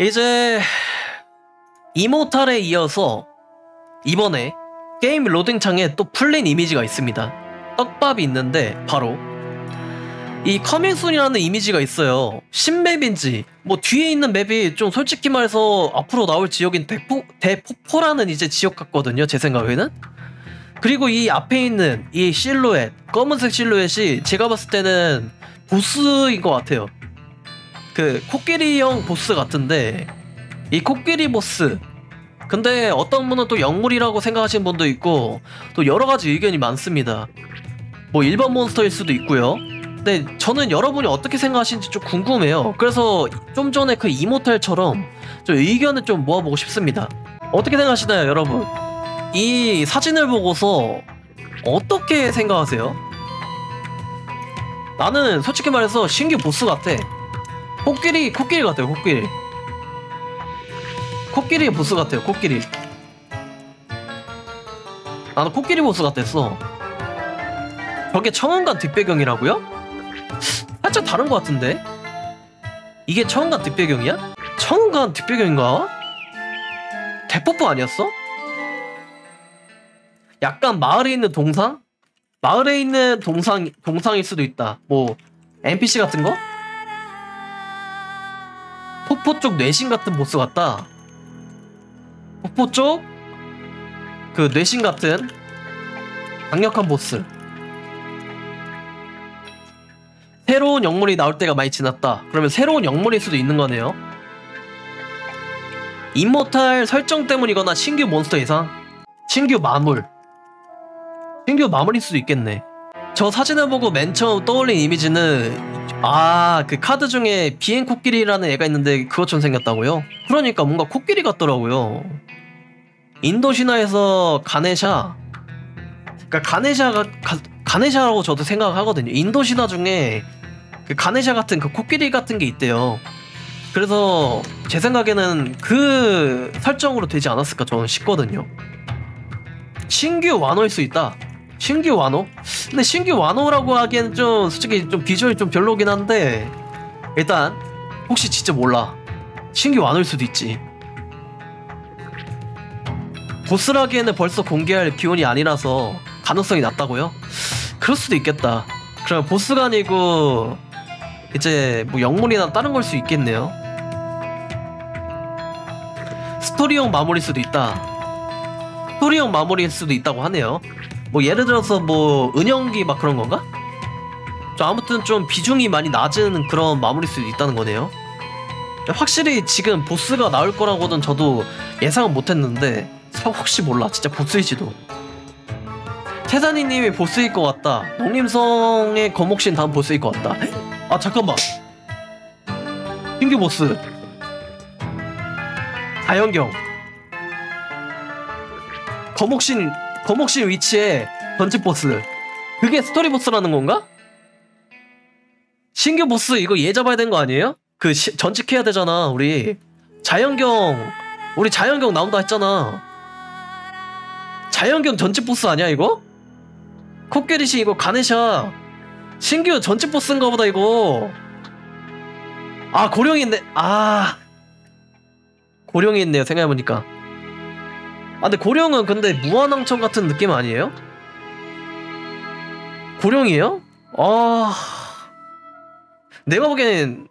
이제 이모탈에 이어서 이번에 게임 로딩창에 또 풀린 이미지가 있습니다. 떡밥이 있는데 바로 이 coming soon이라는 이미지가 있어요. 신맵인지 뭐 뒤에 있는 맵이 좀 솔직히 말해서 앞으로 나올 지역인 대포, 대포포라는 이제 지역 같거든요. 제 생각에는. 그리고 이 앞에 있는 이 실루엣 검은색 실루엣이 제가 봤을 때는 보스인 것 같아요. 그 코끼리형 보스 같은데 이 코끼리 보스 근데 어떤 분은 또 영물이라고 생각하시는 분도 있고 또 여러 가지 의견이 많습니다. 뭐 일반 몬스터일 수도 있고요. 근데 저는 여러분이 어떻게 생각하시는지 좀 궁금해요. 그래서 좀 전에 그 이모탈처럼 좀 의견을 좀 모아보고 싶습니다. 어떻게 생각하시나요, 여러분? 이 사진을 보고서 어떻게 생각하세요? 나는 솔직히 말해서 신규 보스 같아. 코끼리, 코끼리 같아요, 코끼리. 코끼리 보스 같아요, 코끼리. 나는 코끼리 보스 같았어. 저게 청원관 뒷배경이라고요? 살짝 다른 것 같은데? 이게 청원관 뒷배경이야? 청원관 뒷배경인가? 대포포 아니었어? 약간 마을에 있는 동상? 마을에 있는 동상, 동상일 수도 있다. 뭐, NPC 같은 거? 폭포 쪽 뇌신 같은 보스 같다. 폭포 쪽, 그 뇌신 같은 강력한 보스. 새로운 영물이 나올 때가 많이 지났다. 그러면 새로운 영물일 수도 있는 거네요. 이모탈 설정 때문이거나 신규 몬스터 이상, 신규 마물, 신규 마물일 수도 있겠네. 저 사진을 보고 맨 처음 떠올린 이미지는 아 그 카드 중에 비행 코끼리라는 애가 있는데 그것처럼 생겼다고요? 그러니까 뭔가 코끼리 같더라고요. 인도 신화에서 가네샤 그러니까 가네샤가 가, 가네샤라고 저도 생각하거든요. 인도 신화 중에 그 가네샤 같은 그 코끼리 같은 게 있대요. 그래서 제 생각에는 그 설정으로 되지 않았을까 저는 싶거든요. 신규 완호일 수 있다. 신규 완호? 근데 신규 완호라고 하기엔 좀 솔직히 좀 비주얼이 좀 별로긴 한데 일단 혹시 진짜 몰라. 신규 완호일 수도 있지. 보스라기에는 벌써 공개할 기온이 아니라서 가능성이 낮다고요? 그럴 수도 있겠다. 그럼 보스가 아니고 이제 뭐 영문이나 다른 걸 수 있겠네요. 스토리형 마무리일 수도 있다. 스토리형 마무리일 수도 있다고 하네요. 뭐 예를 들어서 뭐 은영기 막 그런 건가? 좀 아무튼 좀 비중이 많이 낮은 그런 마무리일 수도 있다는 거네요. 확실히 지금 보스가 나올 거라고는 저도 예상은 못했는데 혹시 몰라 진짜 보스일지도. 태산이님이 보스일 것 같다. 농림성의 거목신 다음 보스일 것 같다. 아 잠깐만. 신규 보스. 다현경. 거목신 거목신 위치에 전직 보스. 그게 스토리 보스라는 건가? 신규 보스 이거 얘 잡아야 되는 거 아니에요? 그 시, 전직해야 되잖아 우리 자연경 우리 자연경 나온다 했잖아 자연경 전직 보스 아니야 이거? 코끼리씨 이거 가네샤 신규 전직 보스인가 보다 이거 아 고령이 있네 아 고령이 있네요 생각해보니까 아 근데 고령은 근데 무한왕청 같은 느낌 아니에요? 고령이에요? 아 내가 보기엔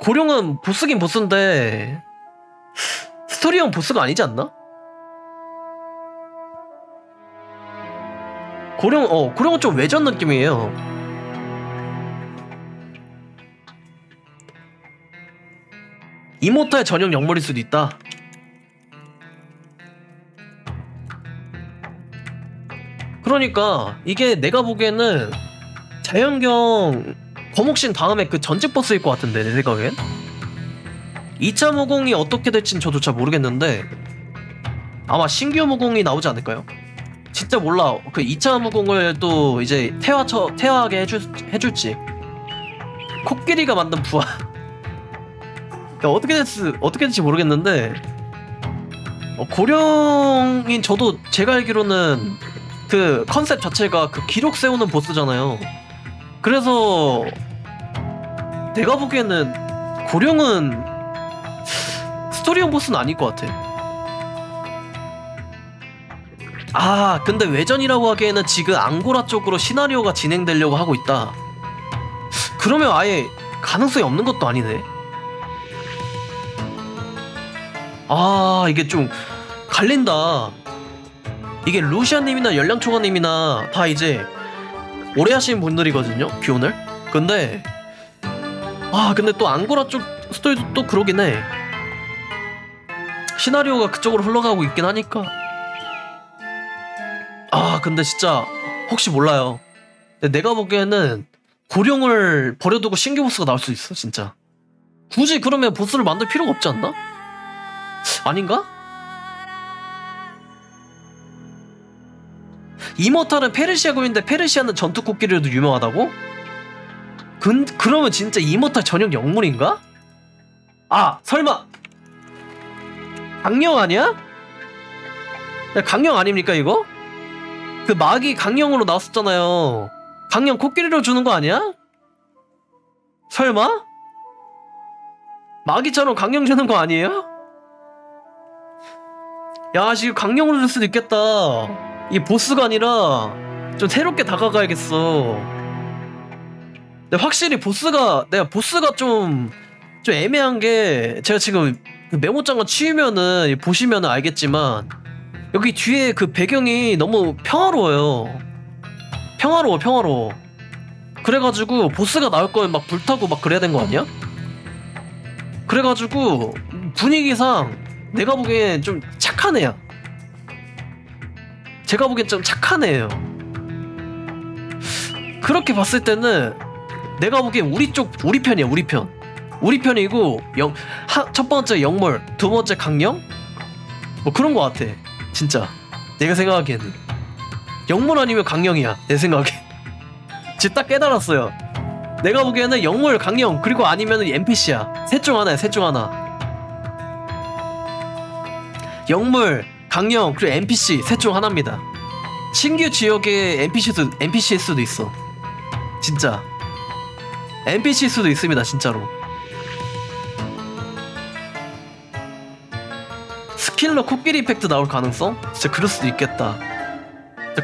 고령은 보스긴 보스인데 스토리형 보스가 아니지 않나? 고령 어 고령은 좀 외전 느낌이에요. 이모탈 전용 영물일 수도 있다. 그러니까 이게 내가 보기에는 자연경 거목신 다음에 그 전직 보스일 것 같은데 내 생각엔? 2차 무공이 어떻게 될진 저도 잘 모르겠는데 아마 신규 무공이 나오지 않을까요? 진짜 몰라. 그 2차 무공을 또 이제 태화처 태화하게 해줄, 해줄지. 코끼리가 만든 부하. 그러니까 어떻게 됐을 어떻게 될지 모르겠는데 어, 고령인 저도 제가 알기로는 그 컨셉 자체가 그 기록 세우는 보스잖아요. 그래서 내가 보기에는 고령은 스토리형 보스는 아닐 것 같아. 아, 근데 외전이라고 하기에는 지금 앙고라 쪽으로 시나리오가 진행되려고 하고 있다. 그러면 아예 가능성이 없는 것도 아니네. 아, 이게 좀 갈린다. 이게 루시아님이나 열량초가님이나 다 이제 오래 하시는 분들이거든요, 기온을. 근데 아, 근데 또 앙고라 쪽 스토리도 또 그러긴 해. 시나리오가 그쪽으로 흘러가고 있긴 하니까. 아, 근데 진짜 혹시 몰라요. 내가 보기에는 고령을 버려두고 신규 보스가 나올 수 있어, 진짜. 굳이 그러면 보스를 만들 필요가 없지 않나? 아닌가? 이모탈은 페르시아군인데 페르시아는 전투 코끼리로도 유명하다고? 근, 그러면 진짜 이모탈 전용 영물인가? 아 설마 강령 아니야? 야, 강령 아닙니까 이거? 그 막이 강령으로 나왔었잖아요 강령 코끼리로 주는 거 아니야? 설마? 마기처럼 강령 주는 거 아니에요? 야 지금 강령으로 줄 수도 있겠다 이 보스가 아니라 좀 새롭게 다가가야겠어. 근데 확실히 보스가 내가 보스가 좀 좀 애매한 게 제가 지금 그 메모장을 치우면은 보시면은 알겠지만 여기 뒤에 그 배경이 너무 평화로워요. 평화로워 평화로워. 그래가지고 보스가 나올 거면 막 불타고 막 그래야 된 거 아니야? 그래가지고 분위기상 내가 보기엔 좀 착한 애야 제가 보기엔 좀 착한 애예요. 그렇게 봤을 때는 내가 보기엔 우리 쪽 우리 편이야 우리 편. 우리 편이고 영, 하, 첫 번째 영몰 두 번째 강령? 뭐 그런 거 같아 진짜. 내가 생각하기에는. 영몰 아니면 강령이야 내 생각에. 지금 딱 깨달았어요. 내가 보기에는 영몰 강령 그리고 아니면 NPC야. 셋 중 하나야 셋 중 하나. 영물 강령 그리고 NPC 셋 중 하나입니다 신규 지역의 NPC도 NPC일 수도 있어 진짜 NPC일 수도 있습니다 진짜로 스킬러 코끼리 이펙트 나올 가능성? 진짜 그럴 수도 있겠다.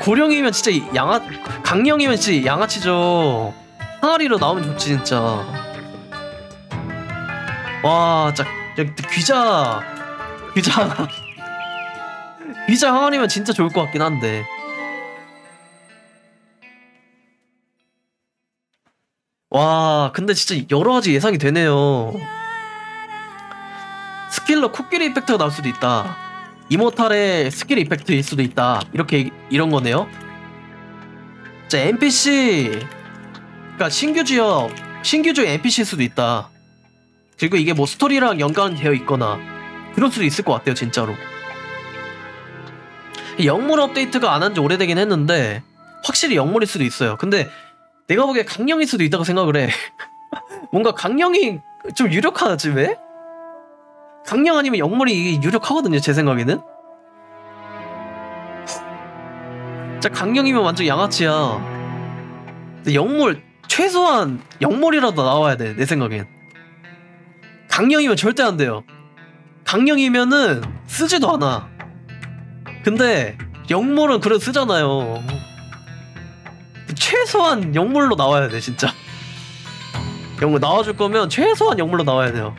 고령이면 진짜 양아 강령이면 진짜 양아치죠. 항아리로 나오면 좋지 진짜. 와, 진짜 귀자 귀자 귀자 항아리면 진짜 좋을 것 같긴 한데. 와, 근데 진짜 여러 가지 예상이 되네요. 스킬로 코끼리 effect가 나올 수도 있다. 이모탈의 스킬 effect일 수도 있다. 이렇게 이런 거네요. 자, NPC 그러니까 신규 지역 신규 지역 NPC일 수도 있다. 그리고 이게 뭐 스토리랑 연관되어 있거나 그럴 수도 있을 것 같아요, 진짜로. 영물 업데이트가 안 한 지 오래되긴 했는데 확실히 영물일 수도 있어요. 근데 내가 보기에 강령일 수도 있다고 생각을 해. 뭔가 강령이 좀 유력하지 왜? 강령 아니면 영물이 유력하거든요 제 생각에는 진짜 강령이면 완전 양아치야 근데 영물 최소한 영물이라도 나와야 돼 내 생각엔 강령이면 절대 안 돼요 강령이면은 쓰지도 않아 근데 영물은 그래도 쓰잖아요. 최소한 영물로 나와야 돼 진짜. 영물 나와줄 거면 최소한 영물로 나와야 돼요.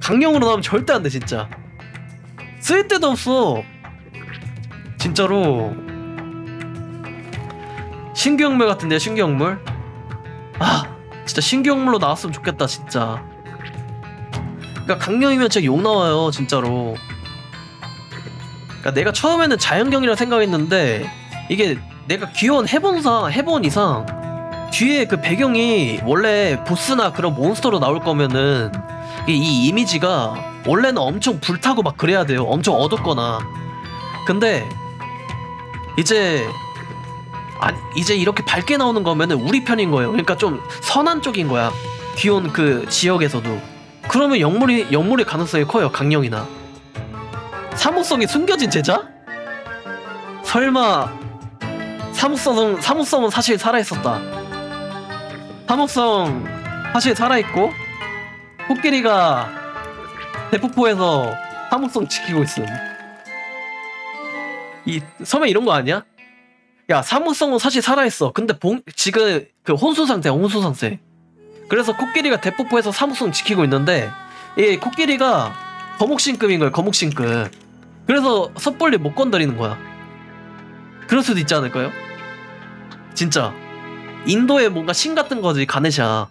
강령으로 나오면 절대 안 돼 진짜. 쓸 데도 없어. 진짜로. 신규영물 같은데요 신규영물? 아 진짜 신규영물로 나왔으면 좋겠다 진짜. 그러니까 강령이면 진짜 욕 나와요 진짜로 그러니까 내가 처음에는 자연경이라 생각했는데 이게 내가 기원 해본상 해본 이상 뒤에 그 배경이 원래 보스나 그런 몬스터로 나올 거면은 이 이미지가 원래는 엄청 불타고 막 그래야 돼요. 엄청 어둡거나. 근데 이제 아 이제 이렇게 밝게 나오는 거면은 우리 편인 거예요. 그러니까 좀 선한 쪽인 거야. 귀여운 그 지역에서도. 그러면 영물이 영물의 가능성이 커요. 강령이나. 사무성이 숨겨진 제자? 설마 사무성은 사무성은 사실 살아 있었다. 사무성 사실 살아 있고 코끼리가 대포포에서 사무성 지키고 있음. 이 섬에 이런 거 아니야? 야 사무성은 사실 살아있어. 근데 봉, 지금 그 혼수 상태, 혼수 상태. 그래서 코끼리가 대포포에서 사무성 지키고 있는데 이 코끼리가 거목신급인 거예요. 거목신급. 그래서 섣불리 못 건드리는 거야. 그럴 수도 있지 않을까요? 진짜 인도에 뭔가 신 같은 거지 가네샤.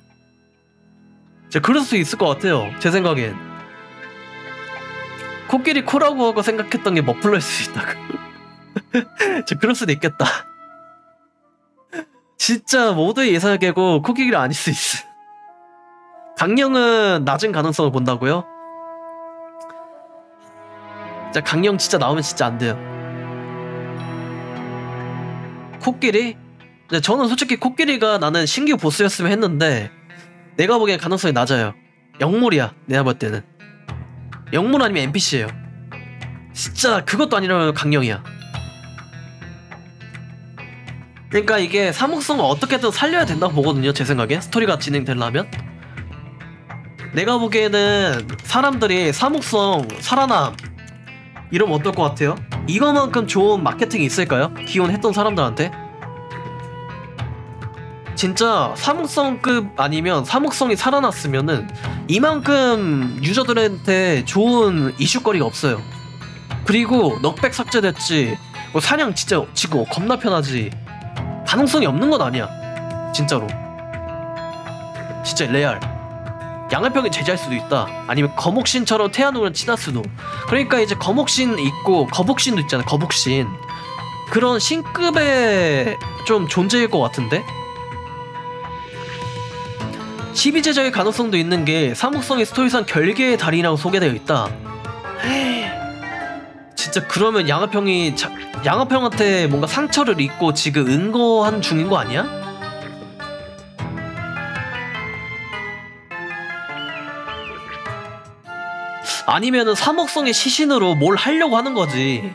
진짜 그럴 수 있을 것 같아요. 제 생각엔. 코끼리 코라고 하고 생각했던 게 머플러일 수 있다고. 저 그럴 수도 있겠다. 진짜 모두의 예상계고 코끼리가 아닐 수 있어. 강령은 낮은 가능성을 본다고요? 진짜 강령 진짜 나오면 진짜 안 돼요. 코끼리? 근데 저는 솔직히 코끼리가 나는 신규 보스였으면 했는데 내가 보기엔 가능성이 낮아요. 영물이야 내가 볼 때는. 영물 아니면 NPC예요. 진짜 그것도 아니라면 강령이야. 그러니까 이게 사목성을 어떻게든 살려야 된다고 보거든요 제 생각에 스토리가 진행되려면 내가 보기에는 사람들이 사목성 살아남 이러면 어떨 것 같아요? 이거만큼 좋은 마케팅이 있을까요? 기원했던 사람들한테? 진짜 사목성급 아니면 사목성이 살아났으면은 이만큼 유저들한테 좋은 이슈거리가 없어요. 그리고 넉백 삭제됐지, 뭐 사냥 진짜 지고 겁나 편하지. 가능성이 없는 건 아니야. 진짜로. 진짜 레알. 양알병이 제재할 수도 있다. 아니면 거목신처럼 태아노랑 친할 수도. 그러니까 이제 거목신 있고 거북신도 있잖아. 거북신. 그런 신급의 좀 존재일 것 같은데? 12제작의 가능성도 있는 게 사목성이 스토리상 결계의 달인이라고 소개되어 있다. 진짜 그러면 양아평이 자, 양아평한테 뭔가 상처를 입고 지금 은거한 중인 거 아니야? 아니면은 사목성의 시신으로 뭘 하려고 하는 거지.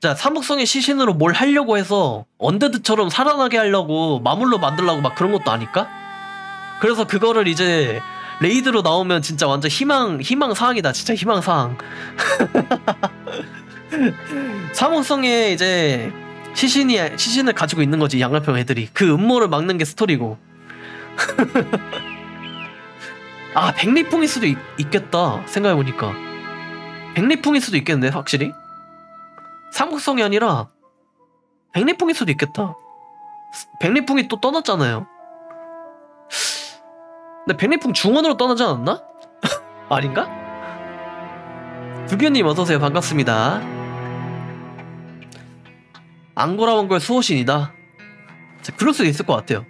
자, 사목성의 시신으로 뭘 하려고 해서 언데드처럼 살아나게 하려고 마물로 만들려고 막 그런 것도 아닐까? 그래서 그거를 이제 레이드로 나오면 진짜 완전 희망 희망 사항이다. 진짜 희망 사항. 사목성에 이제 시신이 시신을 가지고 있는 거지 양날평 애들이 그 음모를 막는 게 스토리고. 아 백리풍일 수도 있, 있겠다 생각해 보니까 백리풍일 수도 있겠는데 확실히. 삼국성이 아니라 백리풍일 수도 있겠다. 백리풍이 또 떠났잖아요. 근데 백리풍 중원으로 떠나지 않았나? 아닌가? 두교님 어서오세요. 반갑습니다. 앙고라 원고의 수호신이다. 자, 그럴 수도 있을 것 같아요.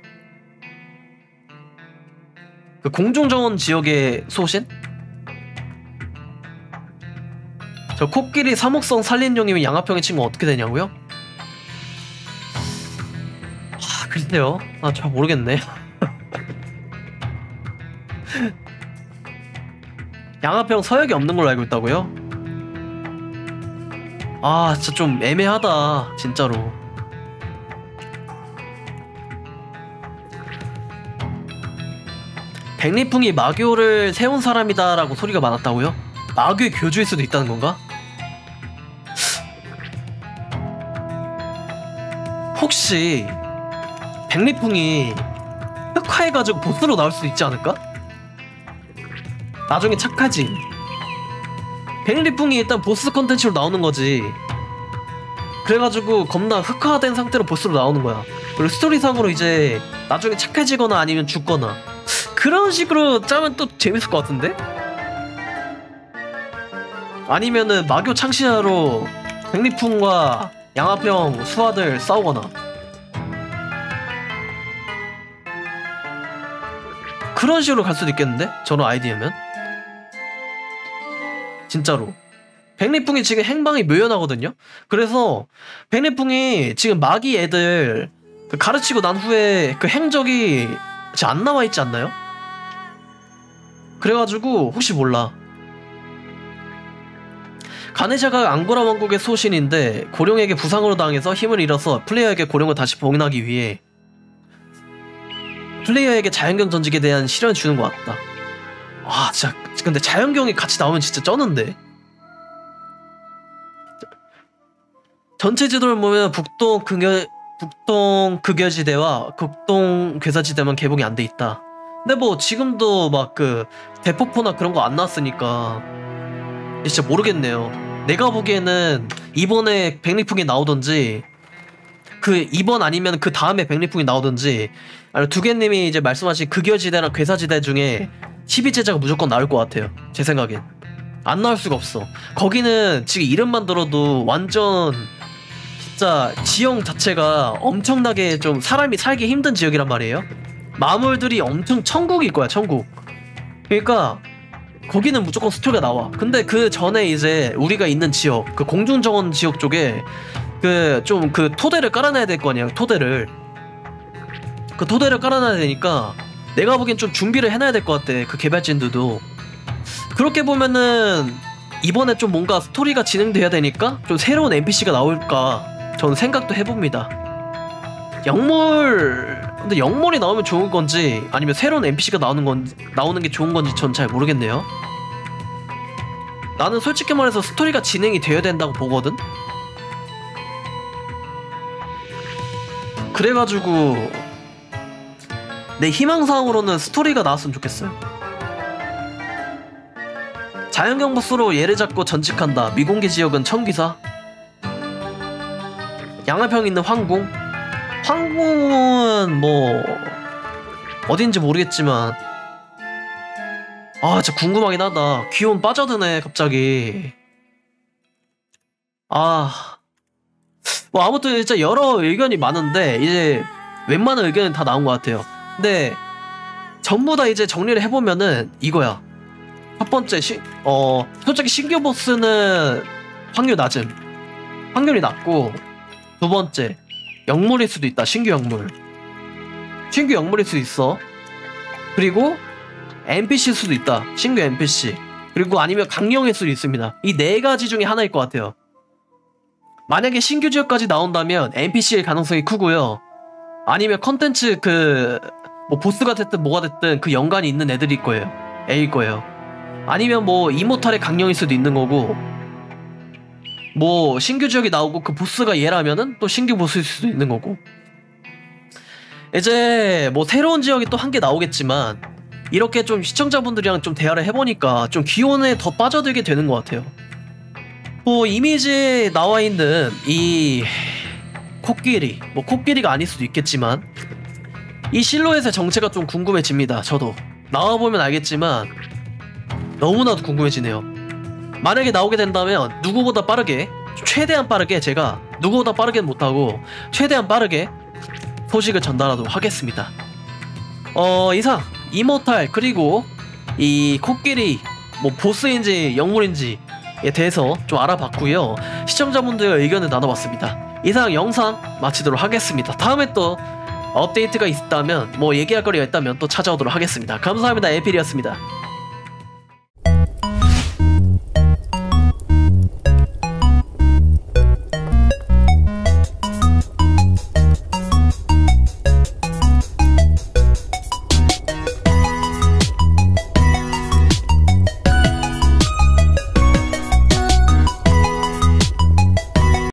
그 공중정원 지역의 수호신? 저 코끼리 사목성 살린종이면 양아평의 친구 어떻게 되냐고요? 아, 글쎄요. 아, 잘 모르겠네. 양아평 서역이 없는 걸로 알고 있다고요? 아, 진짜 좀 애매하다. 진짜로. 백리풍이 마교를 세운 사람이다라고 소리가 많았다고요? 마교의 교주일 수도 있다는 건가? 혹시 백리풍이 흑화해가지고 보스로 나올 수 있지 않을까? 나중에 착하지 백리풍이 일단 보스 컨텐츠로 나오는 거지 그래가지고 겁나 흑화된 상태로 보스로 나오는 거야 그리고 스토리상으로 이제 나중에 착해지거나 아니면 죽거나 그런 식으로 짜면 또 재밌을 것 같은데? 아니면은 마교 창시자로 백리풍과 양화평 수아들 싸우거나 그런 식으로 갈 수도 있겠는데? 저런 아이디어면? 진짜로 백리풍이 지금 행방이 묘연하거든요? 그래서 백리풍이 지금 마기 애들 그 가르치고 난 후에 그 행적이 안 나와 있지 않나요? 그래가지고 혹시 몰라 가네샤가 앙고라 왕국의 소신인데 고령에게 부상으로 당해서 힘을 잃어서 플레이어에게 고령을 다시 봉인하기 위해 플레이어에게 자연경 전직에 대한 시련을 주는 것 같다. 아 진짜 근데 자연경이 같이 나오면 진짜 쩌는데 전체 지도를 보면 북동 극여 북동 극여지대와 극동 괴사지대만 개봉이 안 돼 있다. 근데 뭐 지금도 막 그 대포포나 그런 거 안 나왔으니까 진짜 모르겠네요. 내가 보기에는 이번에 백리풍이 나오던지 그 이번 아니면 그 다음에 백리풍이 나오던지 아니 두개님이 이제 말씀하신 극여지대랑 괴사지대 중에 12제자가 무조건 나올 것 같아요. 제 생각엔 안 나올 수가 없어. 거기는 지금 이름만 들어도 완전 진짜 지형 자체가 엄청나게 좀 사람이 살기 힘든 지역이란 말이에요. 마물들이 엄청 천국일 거야, 천국. 그러니까 거기는 무조건 스토리가 나와. 근데 그 전에 이제 우리가 있는 지역, 그 공중정원 지역 쪽에 그좀그 토대를 깔아놔야 될 거 아니야, 토대를. 그 토대를 깔아놔야 되니까 내가 보기엔 좀 준비를 해놔야 될 것 같아, 그 개발진들도. 그렇게 보면은 이번에 좀 뭔가 스토리가 진행돼야 되니까 좀 새로운 NPC가 나올까 저는 생각도 해봅니다. 영물 근데 영물이 나오면 좋은 건지 아니면 새로운 NPC가 나오는 건 나오는 게 좋은 건지 전 잘 모르겠네요. 나는 솔직히 말해서 스토리가 진행이 되어야 된다고 보거든. 그래가지고 내 희망사항으로는 스토리가 나왔으면 좋겠어요. 자연경 보스로 얘를 잡고 전직한다. 미공개 지역은 청기사. 양화평 있는 황궁. 황궁은 뭐 어딘지 모르겠지만 아 진짜 궁금하긴 하다. 기온 빠져드네 갑자기. 아. 뭐 아무튼 진짜 여러 의견이 많은데 이제 웬만한 의견은 다 나온 것 같아요. 근데 전부 다 이제 정리를 해보면은 이거야. 첫 번째 시, 어 솔직히 신규 보스는 확률 낮음. 확률이 낮고 두 번째 영물일 수도 있다. 신규 영물. 신규 영물일 수도 있어. 그리고 NPC일 수도 있다. 신규 NPC. 그리고 아니면 강령일 수도 있습니다. 이 네 가지 중에 하나일 것 같아요. 만약에 신규 지역까지 나온다면 NPC일 가능성이 크고요. 아니면 컨텐츠 그 뭐 보스가 됐든 뭐가 됐든 그 연관이 있는 애들일 거예요. 애일 거예요. 아니면 뭐 이모탈의 강령일 수도 있는 거고 뭐 신규 지역이 나오고 그 보스가 얘라면은 또 신규 보스일 수도 있는 거고 이제 뭐 새로운 지역이 또 한 개 나오겠지만 이렇게 좀 시청자분들이랑 좀 대화를 해보니까 좀 기온에 더 빠져들게 되는 것 같아요. 뭐 이미지에 나와 있는 이 코끼리 뭐 코끼리가 아닐 수도 있겠지만 이 실루엣의 정체가 좀 궁금해집니다. 저도 나와보면 알겠지만 너무나도 궁금해지네요. 만약에 나오게 된다면 누구보다 빠르게 최대한 빠르게 제가 누구보다 빠르게는 못하고 최대한 빠르게 소식을 전달하도록 하겠습니다. 어 이상 이모탈 그리고 이 코끼리 뭐 보스인지 영물인지에 대해서 좀 알아봤고요. 시청자분들의 의견을 나눠봤습니다. 이상 영상 마치도록 하겠습니다. 다음에 또 업데이트가 있다면 뭐 얘기할 거리가 있다면 또 찾아오도록 하겠습니다. 감사합니다. 에필이었습니다.